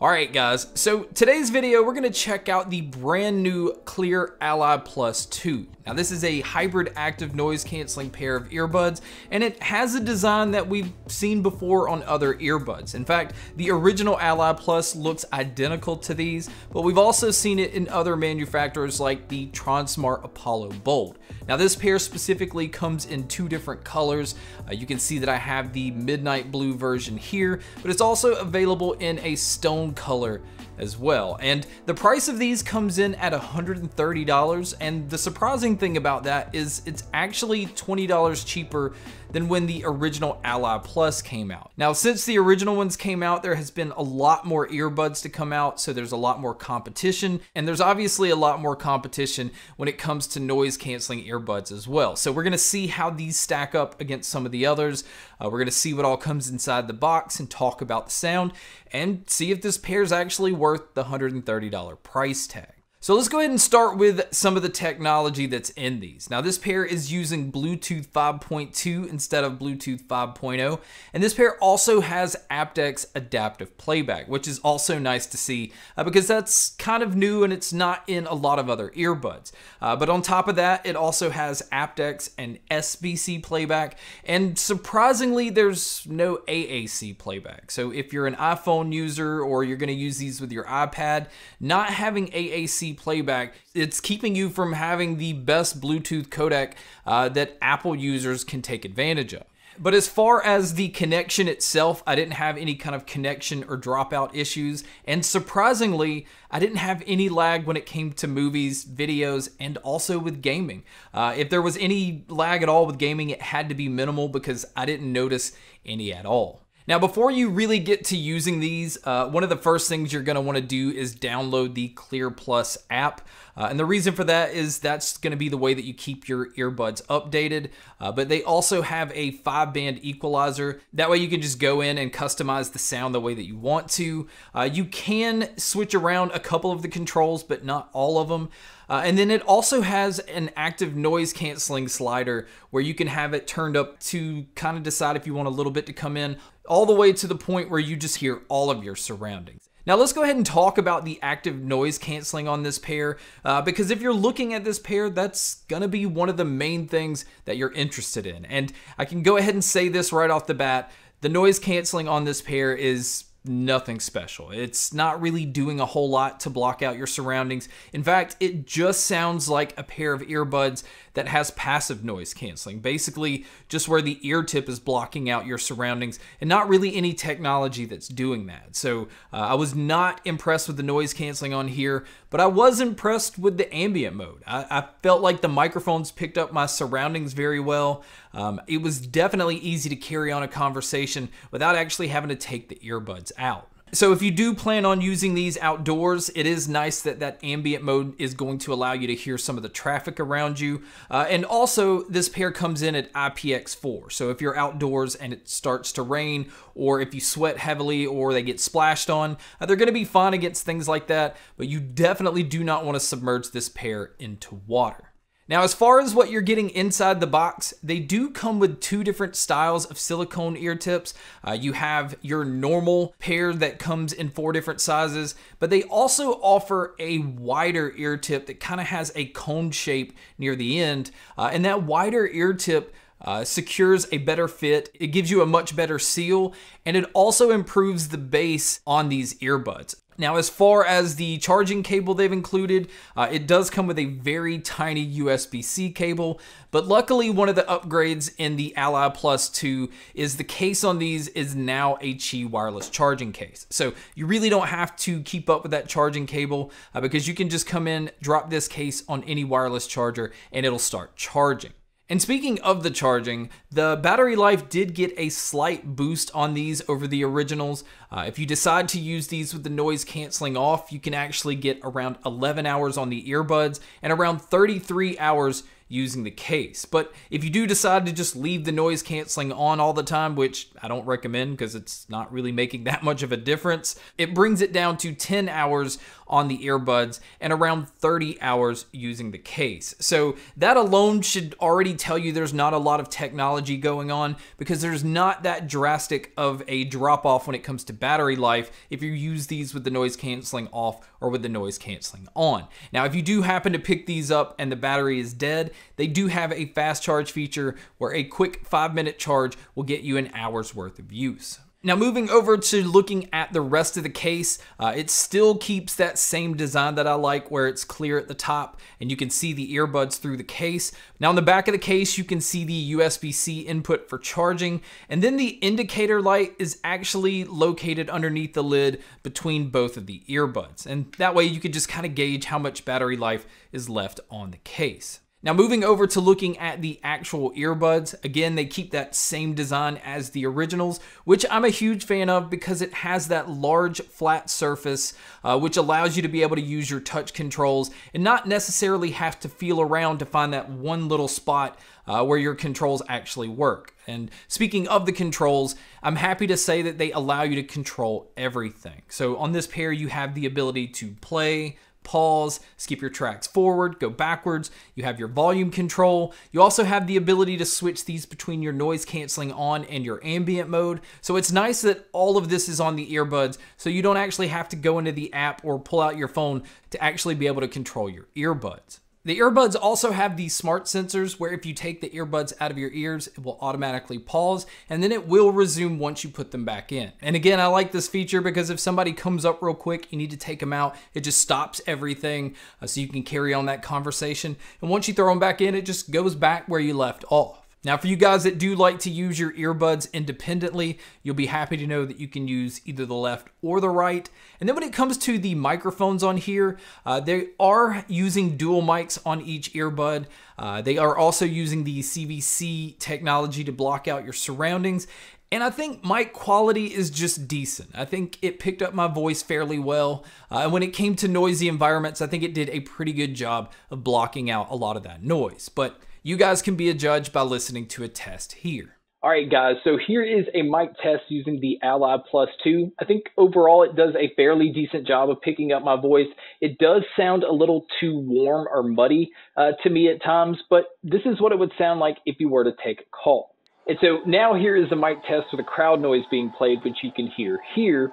Alright guys, so today's video we're going to check out the brand new Cleer Ally Plus 2. Now this is a hybrid active noise cancelling pair of earbuds and it has a design that we've seen before on other earbuds. In fact, the original Ally Plus looks identical to these, but we've also seen it in other manufacturers like the Tronsmart Apollo Bold. Now this pair specifically comes in two different colors. Uh, you can see that I have the midnight blue version here, but it's also available in a stone color as well. And the price of these comes in at $130. And the surprising thing about that is it's actually $20 cheaper than when the original Ally Plus came out. Now, since the original ones came out, there has been a lot more earbuds to come out, so there's a lot more competition, and there's obviously a lot more competition when it comes to noise canceling earbuds as well. So we're gonna see how these stack up against some of the others. Uh, we're gonna see what all comes inside the box and talk about the sound, and see if this pair is actually worth the $130 price tag. So let's go ahead and start with some of the technology that's in these. Now this pair is using Bluetooth 5.2 instead of Bluetooth 5.0 and this pair also has aptX adaptive playback which is also nice to see uh, because that's kind of new and it's not in a lot of other earbuds. Uh, but on top of that it also has aptX and SBC playback and surprisingly there's no AAC playback. So if you're an iPhone user or you're going to use these with your iPad, not having AAC playback, it's keeping you from having the best Bluetooth codec uh, that Apple users can take advantage of. But as far as the connection itself, I didn't have any kind of connection or dropout issues. And surprisingly, I didn't have any lag when it came to movies, videos, and also with gaming. Uh, if there was any lag at all with gaming, it had to be minimal because I didn't notice any at all. Now, before you really get to using these, uh, one of the first things you're going to want to do is download the Cleer Plus app. Uh, and the reason for that is that's going to be the way that you keep your earbuds updated. Uh, but they also have a five band equalizer. That way you can just go in and customize the sound the way that you want to. Uh, you can switch around a couple of the controls, but not all of them. Uh, and then it also has an active noise canceling slider where you can have it turned up to kind of decide if you want a little bit to come in all the way to the point where you just hear all of your surroundings. Now let's go ahead and talk about the active noise canceling on this pair uh, because if you're looking at this pair, that's gonna be one of the main things that you're interested in. And I can go ahead and say this right off the bat, the noise canceling on this pair is nothing special. It's not really doing a whole lot to block out your surroundings. In fact, it just sounds like a pair of earbuds that has passive noise canceling. Basically, just where the ear tip is blocking out your surroundings and not really any technology that's doing that. So uh, I was not impressed with the noise canceling on here, but I was impressed with the ambient mode. I, I felt like the microphones picked up my surroundings very well. Um, it was definitely easy to carry on a conversation without actually having to take the earbuds out. So if you do plan on using these outdoors, it is nice that that ambient mode is going to allow you to hear some of the traffic around you. Uh, and also this pair comes in at IPX4. So if you're outdoors and it starts to rain or if you sweat heavily or they get splashed on, uh, they're gonna be fine against things like that, but you definitely do not wanna submerge this pair into water. Now, as far as what you're getting inside the box, they do come with two different styles of silicone ear tips. Uh, you have your normal pair that comes in four different sizes, but they also offer a wider ear tip that kind of has a cone shape near the end. Uh, and that wider ear tip uh, secures a better fit, it gives you a much better seal, and it also improves the bass on these earbuds. Now, as far as the charging cable they've included, uh, it does come with a very tiny USB-C cable, but luckily one of the upgrades in the Ally Plus 2 is the case on these is now a Qi wireless charging case. So you really don't have to keep up with that charging cable uh, because you can just come in, drop this case on any wireless charger, and it'll start charging. And speaking of the charging, the battery life did get a slight boost on these over the originals. Uh, if you decide to use these with the noise canceling off, you can actually get around 11 hours on the earbuds and around 33 hours using the case. But if you do decide to just leave the noise canceling on all the time, which I don't recommend because it's not really making that much of a difference, it brings it down to 10 hours on the earbuds and around 30 hours using the case. So that alone should already tell you there's not a lot of technology going on because there's not that drastic of a drop off when it comes to battery life if you use these with the noise canceling off or with the noise canceling on. Now, if you do happen to pick these up and the battery is dead, they do have a fast charge feature where a quick five minute charge will get you an hour's worth of use. Now moving over to looking at the rest of the case, uh, it still keeps that same design that I like where it's clear at the top and you can see the earbuds through the case. Now on the back of the case, you can see the USB-C input for charging and then the indicator light is actually located underneath the lid between both of the earbuds. And that way you can just kind of gauge how much battery life is left on the case. Now moving over to looking at the actual earbuds, again, they keep that same design as the originals, which I'm a huge fan of because it has that large flat surface, uh, which allows you to be able to use your touch controls and not necessarily have to feel around to find that one little spot uh, where your controls actually work. And speaking of the controls, I'm happy to say that they allow you to control everything. So on this pair, you have the ability to play, pause, skip your tracks forward, go backwards. You have your volume control. You also have the ability to switch these between your noise canceling on and your ambient mode. So it's nice that all of this is on the earbuds so you don't actually have to go into the app or pull out your phone to actually be able to control your earbuds. The earbuds also have these smart sensors where if you take the earbuds out of your ears, it will automatically pause and then it will resume once you put them back in. And again, I like this feature because if somebody comes up real quick, you need to take them out, it just stops everything uh, so you can carry on that conversation. And once you throw them back in, it just goes back where you left off. Now, for you guys that do like to use your earbuds independently, you'll be happy to know that you can use either the left or the right. And then when it comes to the microphones on here, uh, they are using dual mics on each earbud. Uh, they are also using the CVC technology to block out your surroundings. And I think mic quality is just decent. I think it picked up my voice fairly well. Uh, and when it came to noisy environments, I think it did a pretty good job of blocking out a lot of that noise. But you guys can be a judge by listening to a test here. All right, guys, so here is a mic test using the Ally Plus 2. I think overall it does a fairly decent job of picking up my voice. It does sound a little too warm or muddy uh, to me at times, but this is what it would sound like if you were to take a call. And so now here is a mic test with a crowd noise being played, which you can hear here.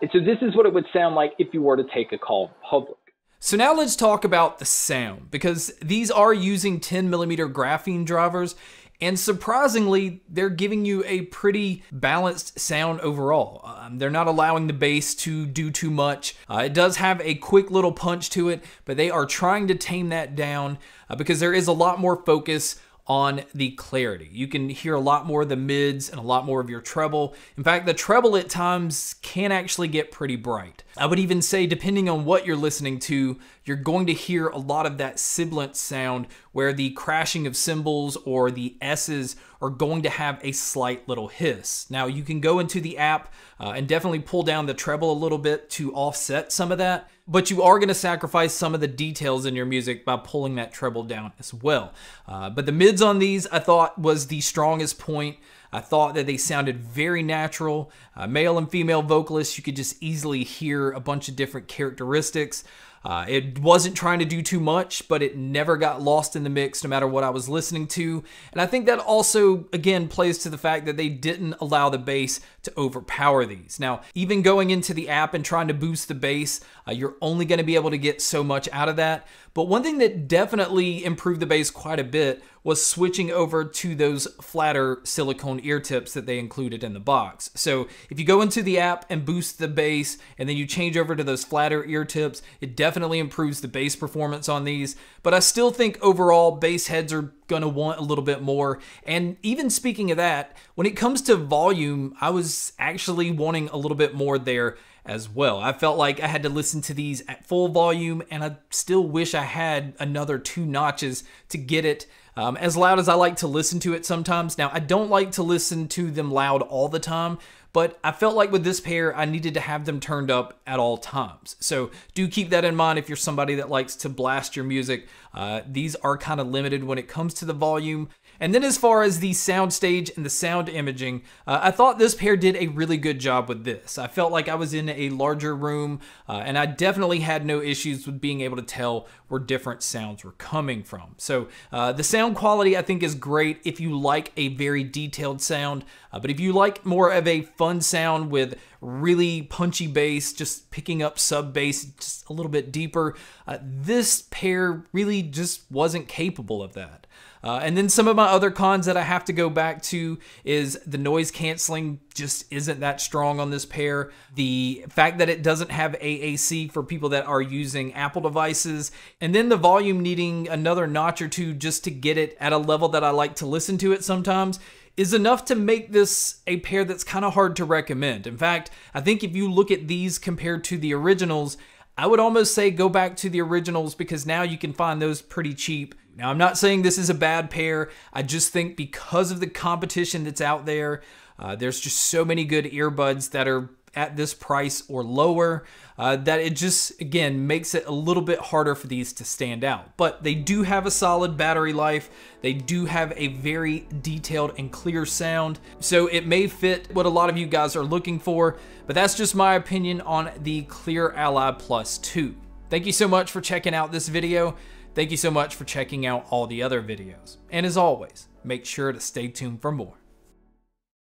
And so this is what it would sound like if you were to take a call in public. So now let's talk about the sound because these are using 10 millimeter graphene drivers and surprisingly, they're giving you a pretty balanced sound overall. Um, they're not allowing the bass to do too much. Uh, it does have a quick little punch to it, but they are trying to tame that down uh, because there is a lot more focus on the clarity. You can hear a lot more of the mids and a lot more of your treble. In fact, the treble at times can actually get pretty bright. I would even say, depending on what you're listening to, you're going to hear a lot of that sibilant sound where the crashing of cymbals or the S's are going to have a slight little hiss. Now, you can go into the app uh, and definitely pull down the treble a little bit to offset some of that, but you are going to sacrifice some of the details in your music by pulling that treble down as well. Uh, but the mids on these, I thought, was the strongest point. I thought that they sounded very natural. Uh, male and female vocalists, you could just easily hear a bunch of different characteristics. Uh, it wasn't trying to do too much, but it never got lost in the mix no matter what I was listening to. And I think that also, again, plays to the fact that they didn't allow the bass to overpower these. Now, even going into the app and trying to boost the bass, uh, you're only going to be able to get so much out of that. But one thing that definitely improved the bass quite a bit was switching over to those flatter silicone ear tips that they included in the box. So if you go into the app and boost the bass and then you change over to those flatter ear tips, it definitely improves the bass performance on these. But I still think overall bass heads are going to want a little bit more. And even speaking of that, when it comes to volume, I was actually wanting a little bit more there as well. I felt like I had to listen to these at full volume, and I still wish I had another two notches to get it um, as loud as I like to listen to it sometimes. Now, I don't like to listen to them loud all the time, but I felt like with this pair, I needed to have them turned up at all times. So do keep that in mind if you're somebody that likes to blast your music. Uh, these are kind of limited when it comes to the volume. And then as far as the soundstage and the sound imaging, uh, I thought this pair did a really good job with this. I felt like I was in a larger room, uh, and I definitely had no issues with being able to tell where different sounds were coming from. So uh, the sound quality I think is great if you like a very detailed sound, uh, but if you like more of a fun sound with really punchy bass, just picking up sub bass just a little bit deeper, uh, this pair really just wasn't capable of that. Uh, and then some of my other cons that I have to go back to is the noise canceling just isn't that strong on this pair. The fact that it doesn't have AAC for people that are using Apple devices, and then the volume needing another notch or two just to get it at a level that I like to listen to it sometimes is enough to make this a pair that's kind of hard to recommend. In fact, I think if you look at these compared to the originals, I would almost say go back to the originals because now you can find those pretty cheap. Now, I'm not saying this is a bad pair. I just think because of the competition that's out there, uh, there's just so many good earbuds that are at this price or lower uh, that it just again makes it a little bit harder for these to stand out. But they do have a solid battery life. They do have a very detailed and clear sound. So it may fit what a lot of you guys are looking for but that's just my opinion on the Cleer Ally Plus 2 thank you so much for checking out this video thank you so much for checking out all the other videos. And as always make sure to stay tuned for more